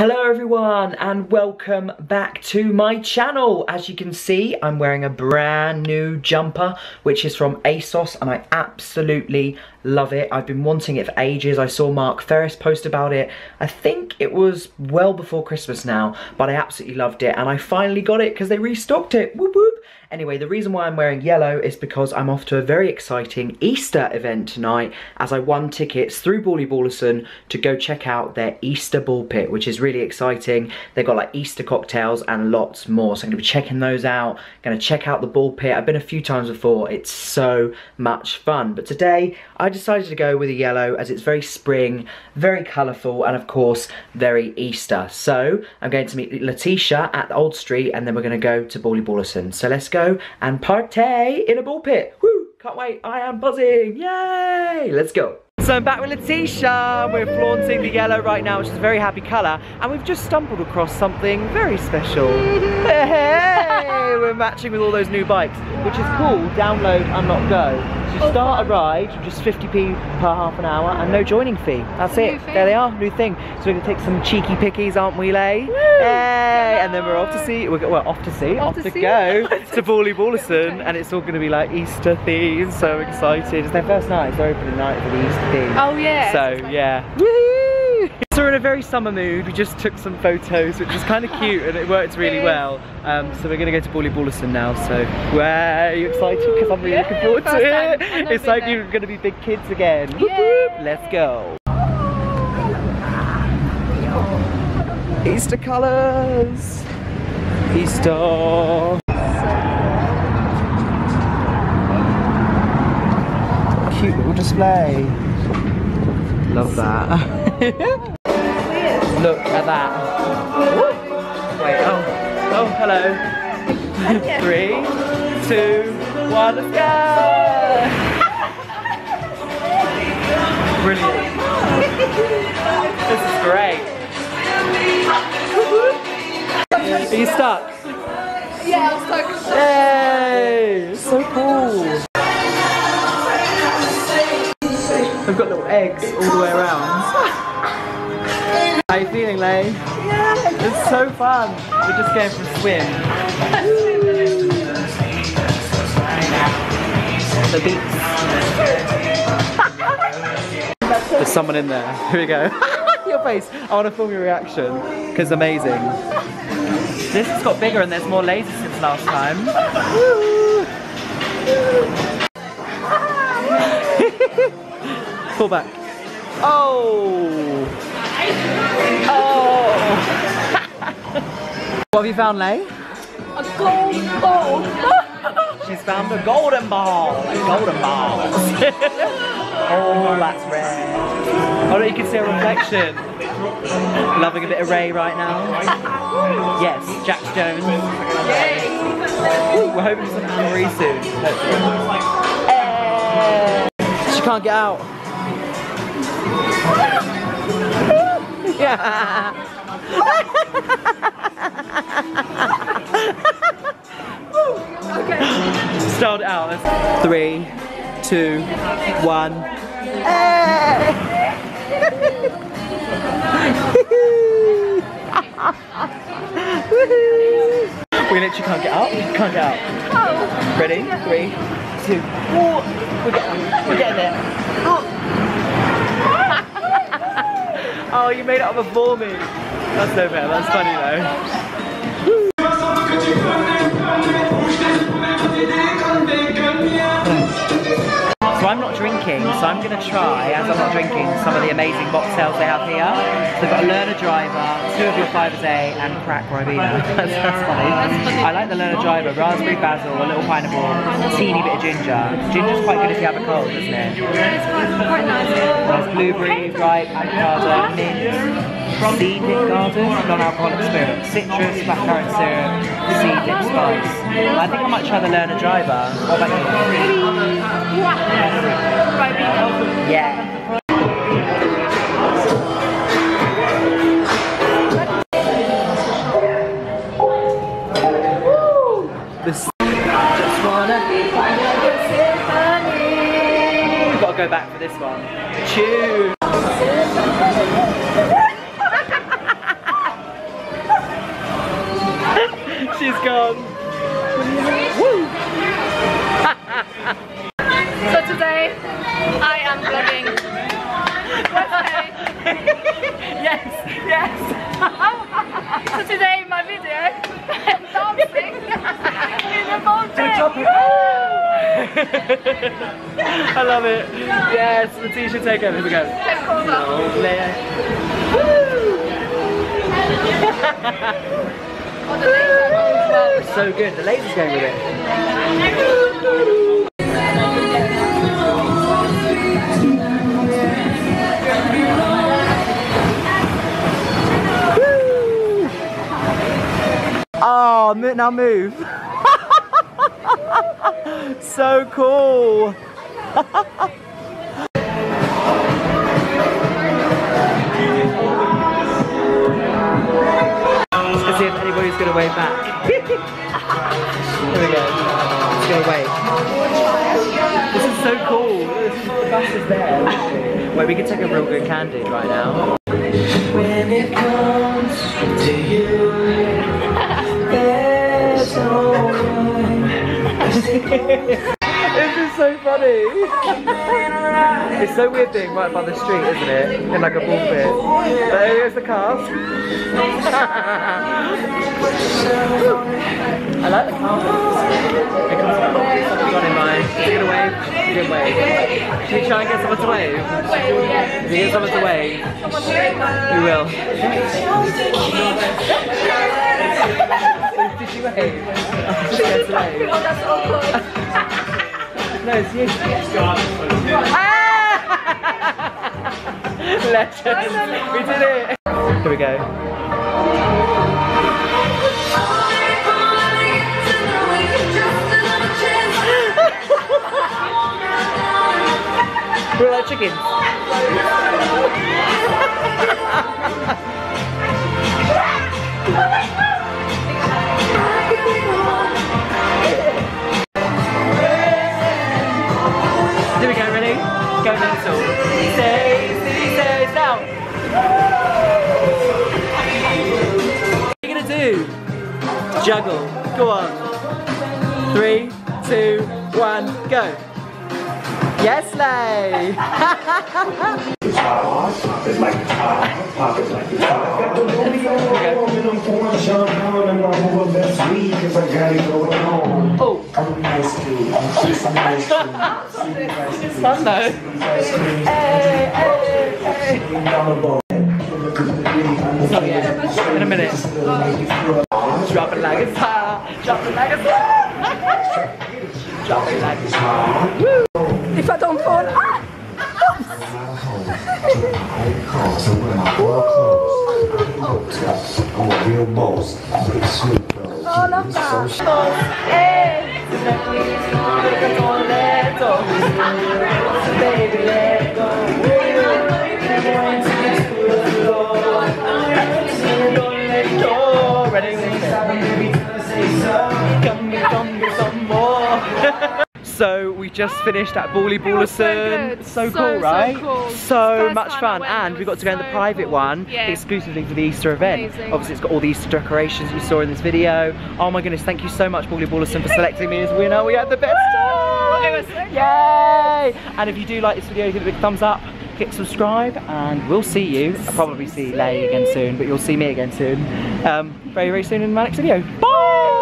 Hello everyone and welcome back to my channel. As you can see, I'm wearing a brand new jumper, which is from ASOS and I absolutely love it. I've been wanting it for ages. I saw Mark Ferris post about it. I think it was well before Christmas now, but I absolutely loved it and I finally got it because they restocked it. Whoop whoop. Anyway, the reason why I'm wearing yellow is because I'm off to a very exciting Easter event tonight as I won tickets through Ballie Ballerson to go check out their Easter ball pit, which is really exciting. They've got like Easter cocktails and lots more. So I'm gonna be checking those out. Gonna check out the ball pit. I've been a few times before. It's so much fun. But today I decided to go with a yellow as it's very spring, very colourful, and of course, very Easter. So I'm going to meet Laetitia at the Old Street and then we're gonna go to Ballie Ballerson. So let's go go and partay in a ball pit. Woo! Can't wait, I am buzzing, yay! Let's go. So I'm back with Laetitia. We're flaunting the yellow right now, which is a very happy colour. And we've just stumbled across something very special. Mm-hmm. We're matching with all those new bikes, which is cool. Download, unlock, go. So you start a ride just 50p per half an hour and no joining fee. That's it. There they are, new thing. So we're gonna take some cheeky pickies, aren't we, Lay? Hey! And then we're off to see, we're well, off to see, off, off to, to go to Ballie Ballerson, and it's all gonna be like Easter themed. So excited. It's their first night. It's their opening night for the Easter theme. Oh yeah. So yeah. So we're in a very summer mood. We just took some photos, which was kind of cute and it worked really well. Um, so we're going to go to Ballie Ballerson now. So where are you excited? Because I'm really yeah, looking forward to it. It's like there. you're going to be big kids again. Let's go. Easter colours. Easter. Cute little display. Love that. Look at that. Wait, oh, oh, hello. Three, two, one, let's go! Brilliant. this is great. Are you stuck? Yeah, I'm stuck. Yay! So cool. I've got little eggs all the way around. How are you feeling, Lay? Yeah. It's so fun. We're just going for a swim. the beach. There's someone in there. Here we go. your face. I want to film your reaction. Because amazing. This has got bigger and there's more lasers since last time. Pull back. Oh! Oh! what have you found, Lay? A gold ball. She's found a golden ball. Golden balls. oh, that's rare. Oh, look, you can see a reflection. Loving a bit of Ray right now. Yes, Jax Jones. Ooh, we're hoping for some Marie soon. Hey. She can't get out. Okay. Start out. Three, two, one. we literally can't get out. Can't get out. Oh. Ready? Three, two. We're getting, we're getting Oh, you made it up before me. That's no fair, that's funny though. I'm not drinking, so I'm going to try, as I'm not drinking, some of the amazing mocktails they have here. So they've got a Learner Driver, two of your 5 a and crack Ribena. that's, that's funny. I like the Learner Driver, raspberry basil, a little pineapple, a teeny bit of ginger. Ginger's quite good if you have a cold, isn't it? It's Quite nice. There's blueberry, ripe, avocado, mint, seedling garden, non-alcoholic spirit, citrus, blackcurrant syrup, seedling spice. I think I might try the Learner Driver. What about you? Yeah. We've got to go back for this one. Tune. gone. so today I am vlogging. yes, yes. so today my video I'm dancing in the Baltic. I love it. Yes, the t-shirt takeover. Here we go. Lovely well. So good. The laser's going with it. Oh, now move. so cool. if anybody's gonna wave back. Here we go. It's gonna wave. This is so cool. The bus is there. Wait, we can take a real good candid right now. When it comes to you, there's no Is so funny. it's so weird being right by the street, isn't it? In like a pulpit. But there goes the cars. I like the carpet. It comes on in mind. Is it gonna wave? It's a good wave. Should we try and get someone to wave? If you get someone to wave, we will. Did you wave? Just get to wave. That's awkward. Legend. We did it. Here we go. We're like chickens. Here Go mental. Stay, stay, stay, now. What are you gonna do? Juggle. Go on. Three, two, one, go. Yes, Lay. It's Not yet. In a minute. Drop it like it's hot. Drop it like it's hot. Drop. If I don't fall, ah! I'm a real boss. Big sweet though. I love So that. Baby, let go. So we just finished at Ballie It so Ballerson. So, So, cool, so right? cool. So much fun, and we got to go in the private cool. one Yeah. exclusively for the Easter event. Amazing. Obviously, it's got all the Easter decorations you saw in this video. Oh my goodness, thank you so much, Ballie Ballerson, for selecting me as winner. We had the best time. It was so. Yay! And if you do like this video, give it a big thumbs up, click subscribe, and we'll see you. I'll probably see Lay again soon, but you'll see me again soon. Um, very, very soon in my next video. Bye!